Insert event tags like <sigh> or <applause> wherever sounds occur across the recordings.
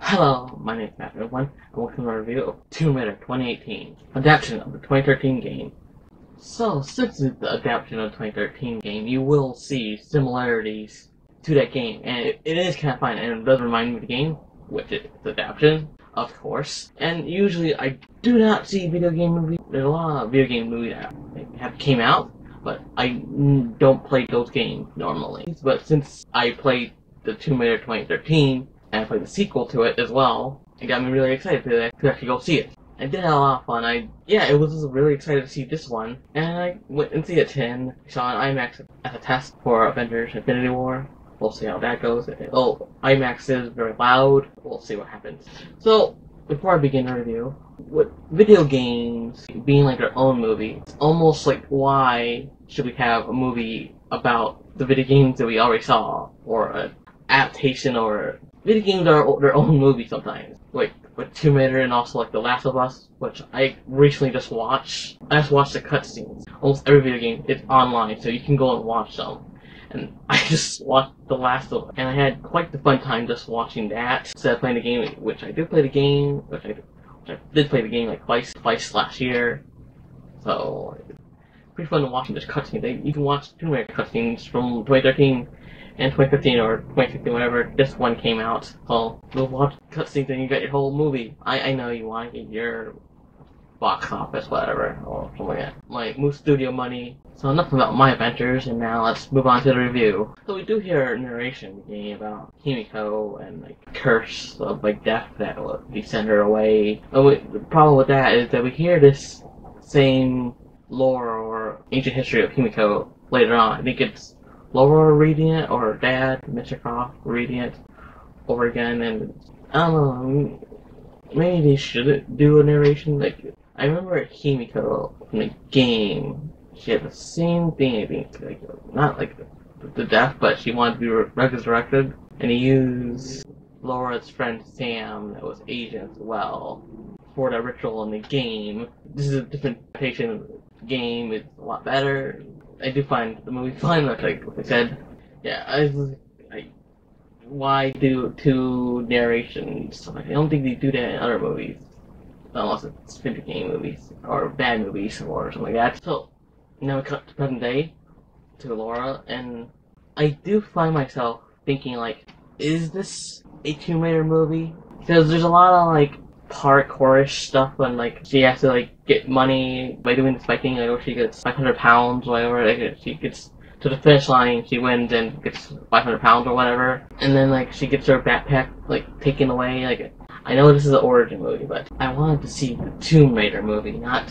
Hello, my name is Matt One, and welcome to my review of Tomb Raider 2018, adaptation of the 2013 game. So, since it's the adaptation of the 2013 game, you will see similarities to that game, and it, it is kind of fun, and it does remind me of the game, which is adaptation, of course. And usually, I do not see video game movies. There's a lot of video game movies that have came out, but I don't play those games normally. But since I played the Tomb Raider 2013, and I played the sequel to it as well. It got me really excited to, actually go see it. I did have a lot of fun. I yeah, it was really excited to see this one, and I went and see it in saw an IMAX as a test for Avengers: Infinity War. We'll see how that goes. Oh, IMAX is very loud. We'll see what happens. So before I begin the review, with video games being like their own movie, it's almost like why should we have a movie about the video games that we already saw, or an adaptation or video games are their own movie sometimes. Like with Tomb Raider and also like The Last of Us, which I recently just watched. I just watched the cutscenes. Almost every video game is online, so you can go and watch them. And <laughs> I just watched The Last of Us, and I had quite the fun time just watching that instead of playing the game, which I did play the game, which I, which I did play the game like twice, twice last year. So, pretty fun to watching this cutscene. You can watch Tomb Raider cutscenes from 2013 and 2015 or 2016, whatever this one came out. So we'll watch cutscenes and you get your whole movie. I, I know you want to get your box office, whatever, or something like that. My Moose Studio money. So enough about my adventures, and now let's move on to the review. So we do hear narration beginning about Himiko and like curse of like death that will send her away. Oh, the problem with that is that we hear this same lore or ancient history of Himiko later on. I think it's Laura reading it or Dad, Mr. Reading it over again, and I don't know. Maybe they should do a narration. Like I remember Himiko from the game. She had the same thing. I think like not like the death, but she wanted to be resurrected, and he used Laura's friend Sam, that was Asian as well, for that ritual in the game. This is a different patient game. It's a lot better. I do find the movie <laughs> fun, like, like I said. Yeah, I, I why do two narrations? I don't think they do that in other movies, unless it's video game movies or bad movies or something like that. So now we cut to present day to Laura, and I do find myself thinking like, is this a Tomb Raider movie? Because there's a lot of like parkourish stuff and like she has to like get money by doing the biking. like or she gets 500 pounds or whatever like she gets to the finish line she wins and gets 500 pounds or whatever and then like she gets her backpack like taken away like I know this is an origin movie but I wanted to see the Tomb Raider movie not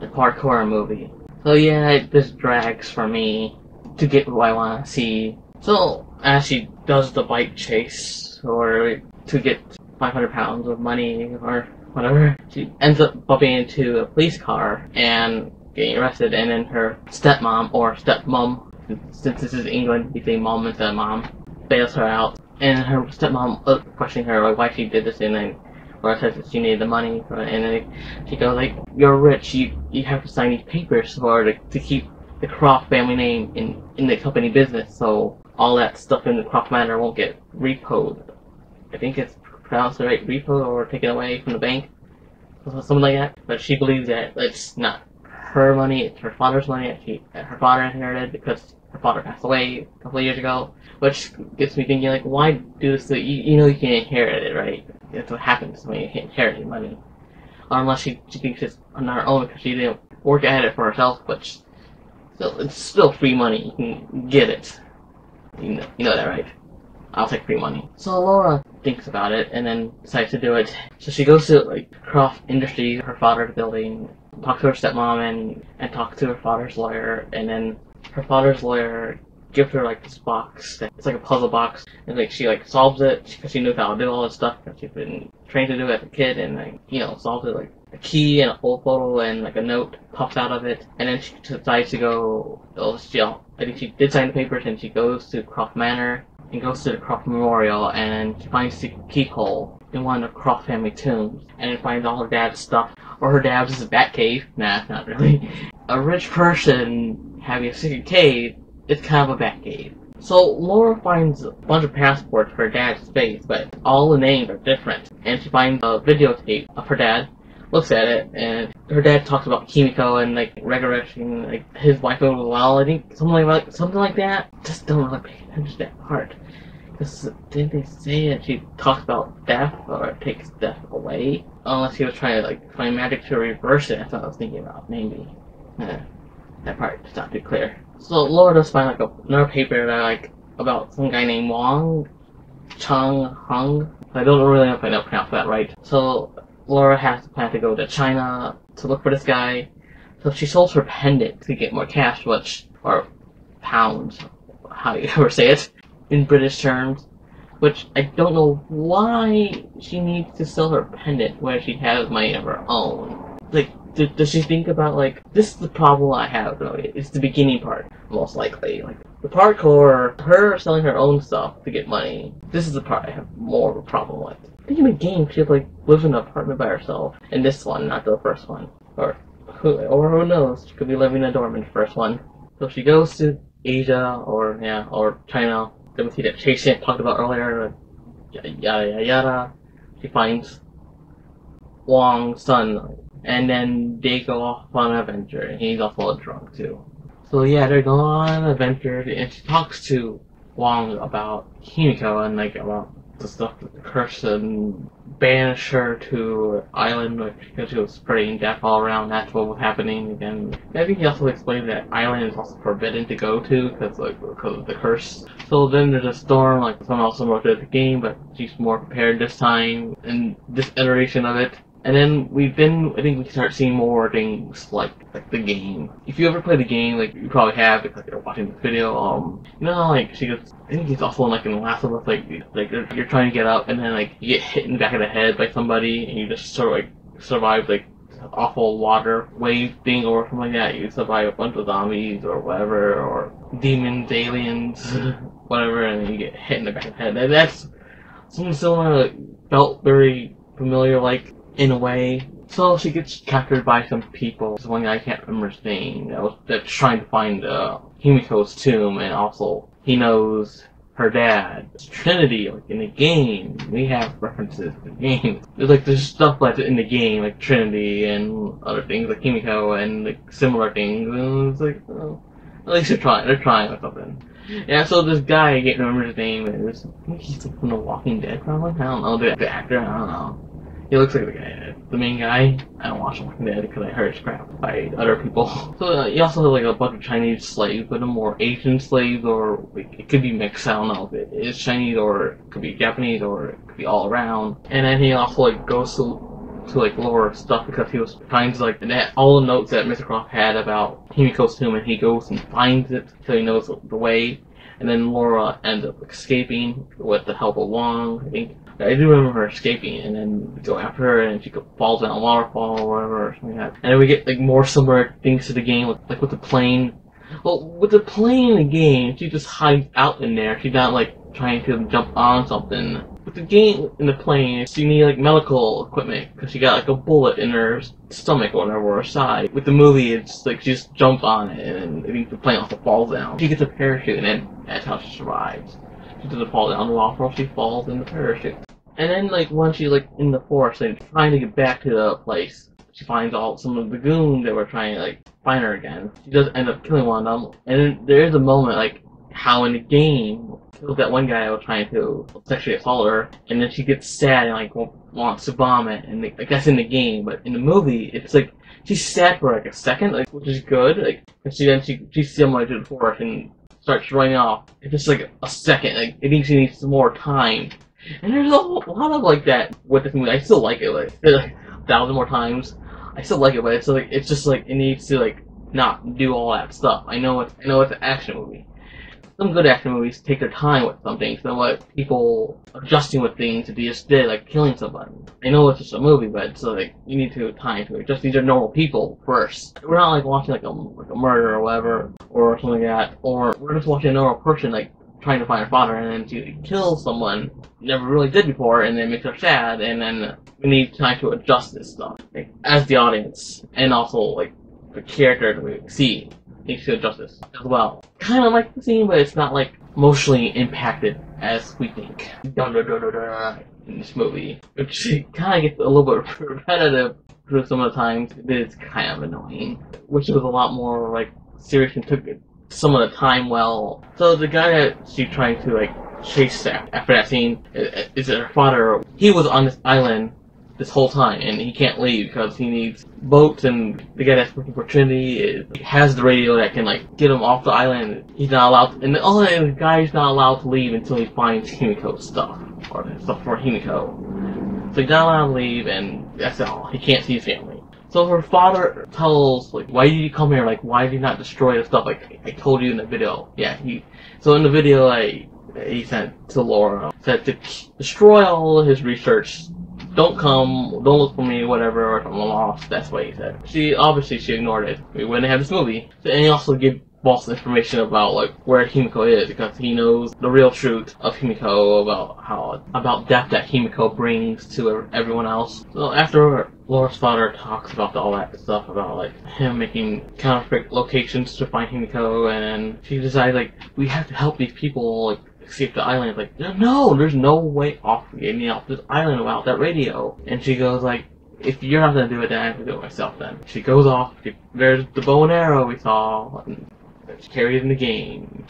the parkour movie so yeah it this drags for me to get what I want to see so as she does the bike chase or to get 500 pounds of money or whatever. She ends up bumping into a police car and getting arrested, and then her stepmom or stepmom, since this is England, we say mom instead of mom, bails her out, and her stepmom uh, questioning her like why she did this, and then Laura says that she needed the money, and then she goes like, "You're rich, you you have to sign these papers for to, to keep the Croft family name in in the company business, so all that stuff in the Croft Manor won't get repoed." I think it's pronounced the right repo or taken away from the bank, something like that. But she believes that it's not her money; it's her father's money that she that her father inherited because her father passed away a couple of years ago. Which gets me thinking, like, why do this? You, you know you can inherit it, right? That's what happens when you inherit money. Or unless she, she thinks it's on her own because she didn't work at it for herself, which still, it's still free money. You can get it. You know, you know that, right? I'll take free money. So Laura thinks about it and then decides to do it. So she goes to like Croft Industries, her father's building, talk to her stepmom and and talk to her father's lawyer, and then her father's lawyer gives her like this box. It's like a puzzle box, and like she like solves it because she knows how to do all this stuff because she's been trained to do it as a kid, and like you know solves it like a key and a whole photo and like a note pops out of it, and then she decides to go. Oh, she, I think she did sign the papers, and she goes to Croft Manor and goes to the Croft Memorial and finds the keyhole in one of the Croft family tombs and finds all her dad's stuff. Or her dad's is a bat cave. Nah, not really. A rich person having a secret cave is kind of a bat cave. So Laura finds a bunch of passports for her dad's face, but all the names are different. And she finds a videotape of her dad, looks at it, and her dad talks about Himiko and like resurrecting like his wife as well. I think something like something like that. Just don't really pay attention to that part. Because didn't they say that she talks about death or takes death away? Unless he was trying to like find magic to reverse it. That's what I was thinking about. Maybe. Yeah, that part is not too clear. So Laura does find like a, another paper that like about some guy named Wong Chung Hung. I don't really know if I don't pronounce that right. So Laura has to plan to go to China to look for this guy. So she sells her pendant to get more cash, which or pounds, how you <laughs> ever say it in British terms. Which I don't know why she needs to sell her pendant where she has money of her own. Like d- does she think about like this is the problem I have really? It's the beginning part, most likely. Like the parkour, her selling her own stuff to get money. This is the part I have more of a problem with. Think in the game she like lives in an apartment by herself. In this one, not the first one. Or who or who knows, she could be living in a dorm in the first one. So she goes to Asia or yeah, or China. Then we see that Chase talked about earlier, yada yada yada. She finds Wang's son and then they go off on an adventure, and he's also a drunk too. So yeah, they're going on an adventure, and she talks to Wang about Himiko and like about the stuff with the curse and banish her to island because she was spreading death all around. That's what was happening. And I think he also explained that island is also forbidden to go to because like because of the curse. So then there's a storm, like someone also wrote the game, but she's more prepared this time in this iteration of it. And then we've been, I think we can start seeing more things like like the game. If you ever play the game, like you probably have because you're watching this video. Um, you know like she goes, I think it's also in, like in the Last of Us, like like you're, trying to get up and then like you get hit in the back of the head by somebody and you just sort of like survive like awful water wave thing or something like that. You survive a bunch of zombies or whatever or demons, aliens, <laughs> whatever, and then you get hit in the back of the head. And that's something similar. That felt very familiar, like in a way. So she gets captured by some people. There's one guy I can't remember his name that was that's trying to find uh, Himiko's tomb, and also he knows her dad. It's Trinity, like in the game, we have references to the game. There's like there's stuff that's in the game, like Trinity and other things like Himiko and like similar things. And it's like, at least they're trying. They're trying with something. Yeah, so this guy, I can't remember his name. Was, I think he's like from The Walking Dead, probably. I don't know the actor. I don't know. He looks like the guy, the main guy. I don't watch Walking Dead because I heard crap by other people. <laughs> So uh, you also have like a bunch of Chinese slaves, but a more Asian slaves, or like, it could be mixed. I don't know if it is Chinese or it could be Japanese or it could be all around. And then he also like goes to to like lower stuff because he was to like that all the notes that Mr. Croft had about Himiko's tomb, and he goes and finds it so he knows the way. And then Laura ends up escaping with the help of Wong, I think. I do remember her escaping, and then we go after her, and she falls down a waterfall or whatever, or something like that. And then we get like more similar things to the game, like, like with the plane. Well, with the plane in the game, she just hides out in there. She's not like trying to jump on something. With the game in the plane, she need like medical equipment because she got like a bullet in her stomach or whatever, side. With the movie, it's like she just jumps on it, and I think the plane also falls down. She gets a parachute, and then that's how she survives. She doesn't fall down the waterfall; she falls in the parachute. And then, like, once she's, like, in the forest and trying to get back to the place, she finds all some of the goons that were trying to, like, find her again. She does end up killing one of them. And then there is a moment, like, how in the game, killed that one guy was trying to sexually assault her, and then she gets sad and, like, wants to vomit, and, like, that's in the game, but in the movie, it's, like, she's sad for, like, a second, like, which is good, like, and she then she, she's similar to the forest and starts running off. It's just, like, a second, like, I think she needs some more time and there's a lot of like that with this movie. I still like it like, like a thousand more times. I still like it, but it's like it's just like it needs to like not do all that stuff. I know it's I know it's an action movie. Some good action movies take their time with some things than what people adjusting with things to be just did, like killing somebody. I know it's just a movie, but so like you need to time to adjust. These are normal people first. We're not like watching like a like a murder or whatever or something like that, or we're just watching a normal person like trying to find her father and then to kill someone never really did before and then makes her sad and then we need time to adjust this stuff like, as the audience and also like the character that we see to justice as well. Kind of like the scene, but it's not like emotionally impacted as we think. Dun, dun, dun, dun, dun, in this movie, which <laughs> kind of gets a little bit <laughs> repetitive through some of the times. It is kind of annoying. which was a lot more like serious and took some of the time well. So the guy that she's trying to like chase after that scene is her father. He was on this island this whole time, and he can't leave because he needs boats. And the guy that's working for Trinity has the radio that can like get him off the island. He's not allowed, to, and the, the guy's not allowed to leave until he finds Himiko's stuff or stuff for Himiko. So he's not allowed to leave, and that's all. He can't see his family. So her father tells, like, why did you come here? Like, why did you not destroy the stuff? Like, I told you in the video. Yeah, he. So in the video, like, he sent to Laura, said to destroy all his research. Don't come, don't look for me, whatever, if I'm lost. That's what he said. She, obviously, she ignored it. We wouldn't have this movie. And he also gave false information about like where Himiko is because he knows the real truth of Himiko about how about death that Himiko brings to everyone else. So after Laura's father talks about all that stuff about like him making counterfeit locations to find Himiko, and she decides like we have to help these people like escape the island. Like no, there's no way off getting off this island without that radio. And she goes like if you're not gonna do it, then I have to do it myself. Then she goes off. She, there's the bow and arrow we saw. And it's carried in the game.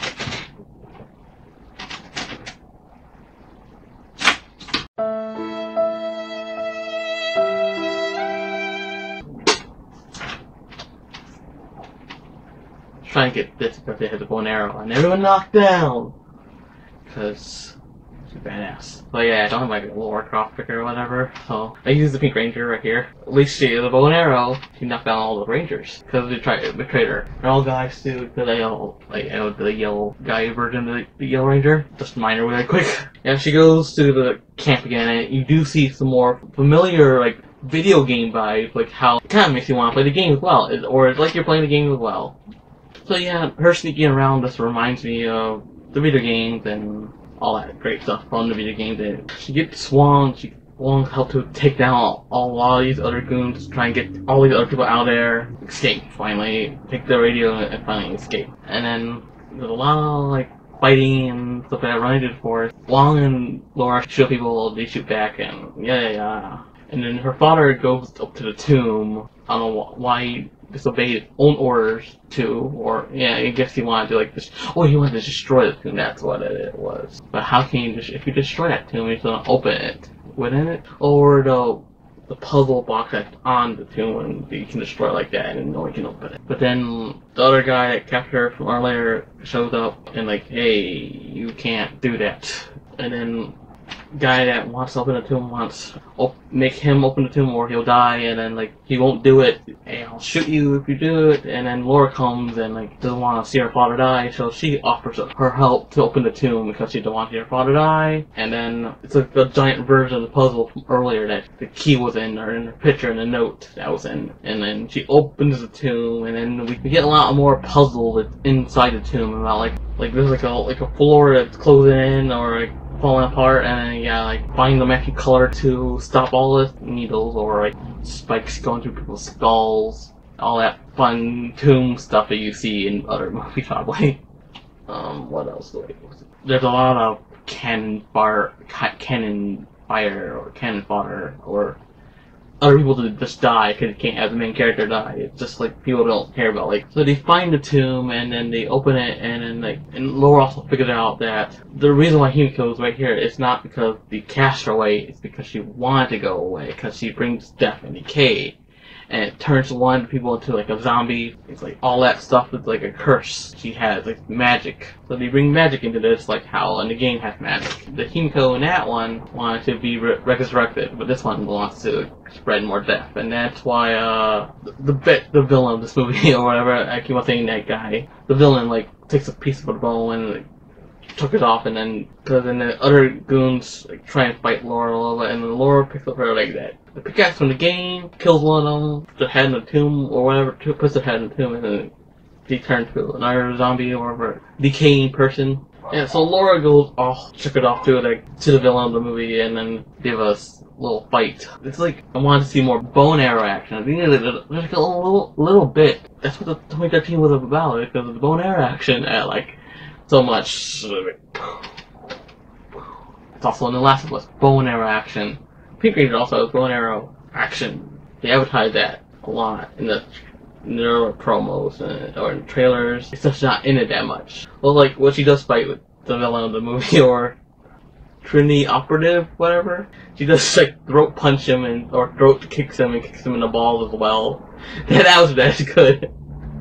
Try and get this because they had the bow and arrow and everyone knocked down. Because She's a badass. But yeah, I don't have my Lara Croft picker or whatever, so I use the Pink Ranger right here. At least she a bow and arrow. She knocked down all the Rangers because they tried betrayed her. They're all guys too, because they all like know the yellow guy version of the, the Yellow Ranger. Just minor really quick. <laughs> Yeah, she goes to the camp again, and you do see some more familiar like video game vibes, like how it kind of makes you want to play the game as well, or it's like you're playing the game as well. So yeah, her sneaking around just reminds me of the video games and all that great stuff from the video games. That she gets Swan, she Wong help to take down all, all of these other goons, try and get all these other people out there, escape finally, take the radio and finally escape. And then there's a lot of like fighting and stuff that running through the forest. Wong and Laura shoot people, they shoot back, and yeah, yeah, yeah. And then her father goes up to the tomb. I don't know why he disobeyed his own orders too, or yeah, I guess he wanted to like just oh he wanted to destroy the tomb. That's what it was. But how can you just if you destroy that tomb, you're gonna open it, wouldn't it? Or the the puzzle box that's on the tomb and you can destroy it like that and no one can open it. But then the other guy that captured her from earlier shows up and like, hey, you can't do that. And then guy that wants to open the tomb wants op- make him open the tomb or he'll die and then like he won't do it. And I'll shoot you if you do it. And then Laura comes and like doesn't want to see her father die so she offers her help to open the tomb because she doesn't want to see her father die. And then it's like the giant version of the puzzle from earlier that the key was in or in her picture and the note that was in. And then she opens the tomb and then we, get a lot more puzzle inside the tomb about like like there's like a like a floor that's closing in or like falling apart and yeah, like finding the magic color to stop all the needles or like spikes going through people's skulls. All that fun tomb stuff that you see in other <laughs> movies probably. Um, what else There's a lot of cannon fire, cannon fire or cannon fodder or other people to just die because you can't have the main character die. It's just like people don't care about like so they find the tomb and then they open it and then like and Laura also figured out that the reason why Himiko is right here is not because the cast her away, it's because she wanted to go away because she brings death and decay and it turns one people into like a zombie. It's like all that stuff is like a curse she has, like magic. So they bring magic into this, like how in the game has magic. The Himiko in that one wanted to be re- resurrected, but this one wants to spread more death, and that's why uh the the, the villain of this movie <laughs> or whatever I keep on saying that guy, the villain like takes a piece of the bone and like, took it off, and then because then the other goons like, try and fight Laura and Laura picks up her like that. The pickaxe from the game kills one of them, the head in the tomb or whatever, puts the head in the tomb, and then he turns to another zombie or whatever, decaying person. Yeah, so Laura goes off, took it off to like to the villain of the movie, and then give us a little fight. It's like I wanted to see more bone arrow action. I think there's like a little little bit. That's what the 2013 was about because of the bone arrow action. At like so much. It's also in the last of us bone arrow action. Pink Ranger also has bone arrow action. They advertise that a lot in the in promos and, or in trailers. It's just not in it that much. Well, like what she does fight with the villain of the movie <laughs> or Trinity Operative, whatever. She does like throat punch him and or throat kicks him and kicks him in the balls as well. <laughs> Yeah, that was that's good.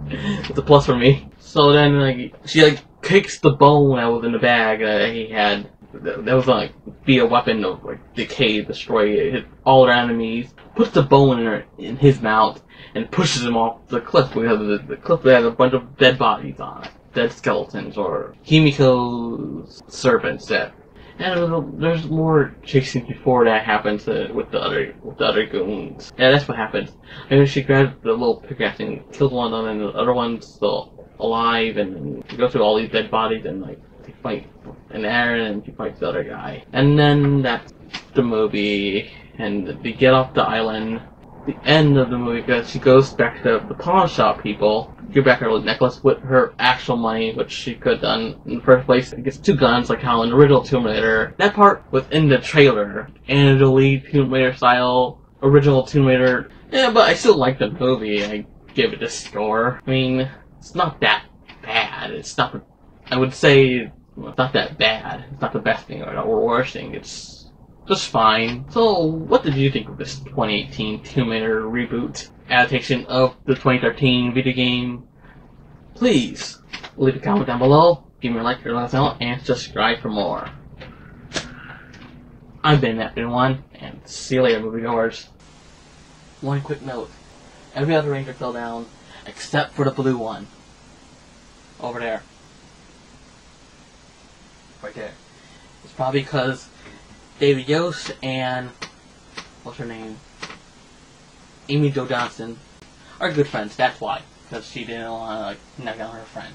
It's a plus for me. So then like she like kicks the bone that was in the bag that he had. That was like be a weapon of like decay, destroy all their enemies. Puts the bone in, her, in his mouth and pushes him off the cliff because the, the cliff has a bunch of dead bodies on it. Dead skeletons or Himiko's servants that and there's more chasing before that happens uh, with the other with the other goons. Yeah, that's what happens. And she grabs the little pickaxe and kills one of them, and the other one's still alive. And goes through all these dead bodies and like they fight and Aaron, fights the other guy. And then that's the movie, and they get off the island. The end of the movie because she goes back to the pawn shop people give back her necklace with her actual money, which she could have done in the first place. It gets two guns, like how in the original Tomb Raider. That part was in the trailer. Angelina Tomb Raider style, original Tomb Raider. Yeah, but I still like the movie. I give it a score. I mean, it's not that bad. It's not, I would say, it's not that bad. It's not the best thing or the worst thing. It's just fine. So, what did you think of this 2018 Tomb Raider reboot? adaptation of the 2013 video game, please leave a comment down below, give me a like, your know, and subscribe for more. I've been that been one, and see you later, moviegoers. One quick note: every other ranger fell down except for the blue one. Over there. Right there. It's probably because David Yost and what's her name? Amy Jo Johnson are good friends. That's why, because she didn't want to like knock out her friend.